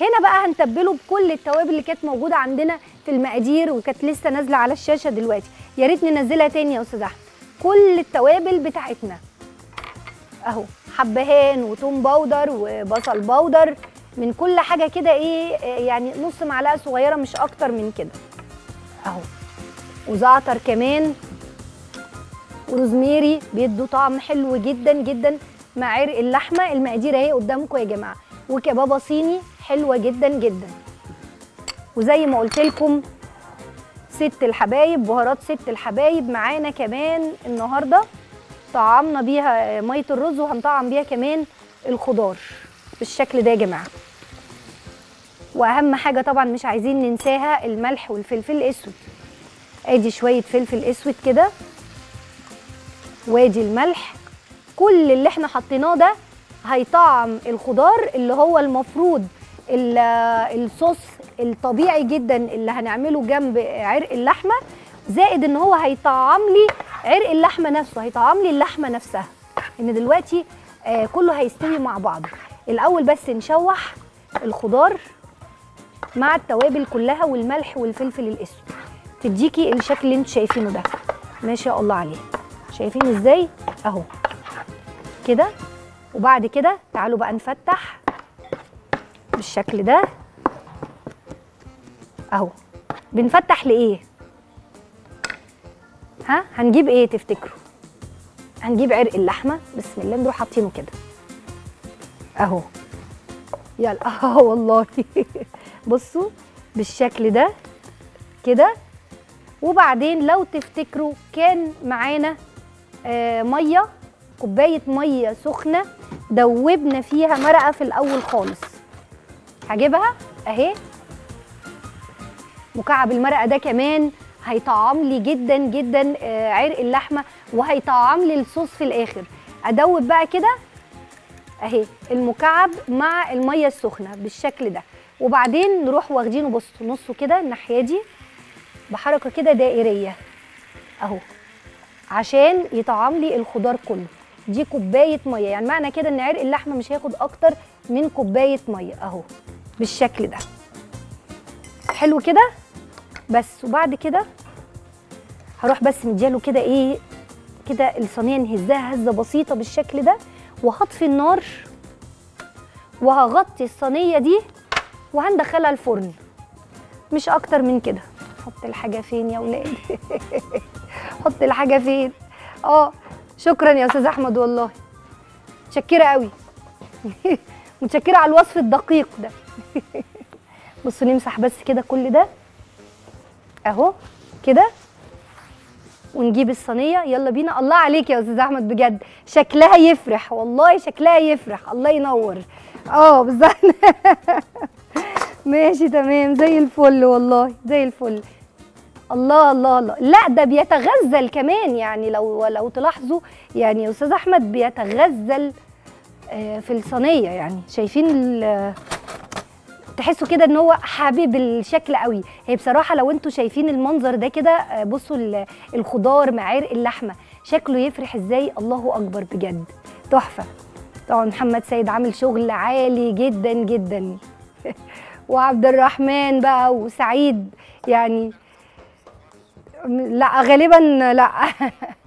هنا بقى هنتبله بكل التوابل اللي كانت موجودة عندنا في المقادير وكانت لسه نازلة على الشاشة دلوقتي. يا ريت ننزلها تاني يا أستاذ أحمد. كل التوابل بتاعتنا. أهو حبهان وتوم powder وبصل powder. من كل حاجة كده إيه يعني نص معلقة صغيرة مش أكتر من كده. أهو. وزعتر كمان. وروزميري بيدوا طعم حلو جدا جدا مع عرق اللحمة. المقادير أهي قدامكم يا جماعة. وكبابه صيني حلوة جدا جدا. وزي ما قلت لكم ست الحبايب بهارات ست الحبايب معانا كمان النهارده. طعمنا بيها مية الرز وهنطعم بيها كمان الخضار بالشكل ده يا جماعة. وأهم حاجة طبعا مش عايزين ننساها الملح والفلفل الأسود. آدي شوية فلفل أسود كده. وادي الملح. كل اللي إحنا حطيناه ده هيطعم الخضار اللي هو المفروض ال- الصوص الطبيعي جدا اللي هنعمله جنب عرق اللحمة زائد إن هو هيطعم لي عرق اللحمة نفسه هيطعم لي اللحمة نفسها. إن دلوقتي آه كله هيستوي مع بعضه الأول بس نشوح الخضار مع التوابل كلها والملح والفلفل الأسود. تديكي الشكل اللي أنتوا شايفينه ده. ما شاء الله عليه. شايفين إزاي؟ أهو. كده؟ وبعد كده تعالوا بقى نفتح بالشكل ده. أهو. بنفتح لإيه؟ ها؟ هنجيب إيه تفتكروا؟ هنجيب عرق اللحمة. بسم الله. نروح حاطينه كده. أهو. يلا. آه والله. بصوا. بالشكل ده. كده. وبعدين لو تفتكروا كان معانا آه مية كوباية مية سخنة. دوبنا فيها مرقة في الأول خالص. هجيبها؟ أهي. مكعب المرقة ده كمان هيطعم لي جدا جدا آه، عرق اللحمة وهيطعم لي الصوص في الآخر. أدوب بقى كده. أهي المكعب مع المية السخنة بالشكل ده. وبعدين نروح واخدينه بصوا نصه كده الناحية دي. بحركة كده دائرية. أهو. عشان يطعم لي الخضار كله. دي كوباية مية. يعني معنى كده إن عرق اللحمة مش هياخد أكتر من كوباية مية. أهو بالشكل ده. حلو كده؟ بس وبعد كده هروح بس مدياله كده إيه كده الصينيه نهزها هزة بسيطة بالشكل ده. وهطفي النار وهغطي الصينية دي وهندخلها الفرن. مش أكتر من كده. حط الحاجة فين يا ولاد؟ حط الحاجة فين؟ آه شكرا يا أستاذ أحمد والله. متشكرة قوي متشكرة على الوصف الدقيق ده. بصوا نمسح بس كده كل ده. أهو كده. ونجيب الصينية. يلا بينا. الله عليك يا أستاذ أحمد بجد. شكلها يفرح والله شكلها يفرح. الله ينور. آه بالظبط. ماشي تمام. زي الفل والله. زي الفل. الله الله الله. لا ده بيتغزل كمان يعني لو لو تلاحظوا يعني أستاذ أحمد بيتغزل آه، في الصينية يعني. شايفين تحسوا كده إن هو حابب الشكل قوي. هي بصراحة لو أنتوا شايفين المنظر ده كده آه، بصوا ال- الخضار مع عرق اللحمة. شكله يفرح إزاي؟ الله أكبر بجد. تحفة. طبعا محمد سيد عامل شغل عالي جدا جدا. وعبد الرحمن بقى وسعيد يعني. لا غالبا لا.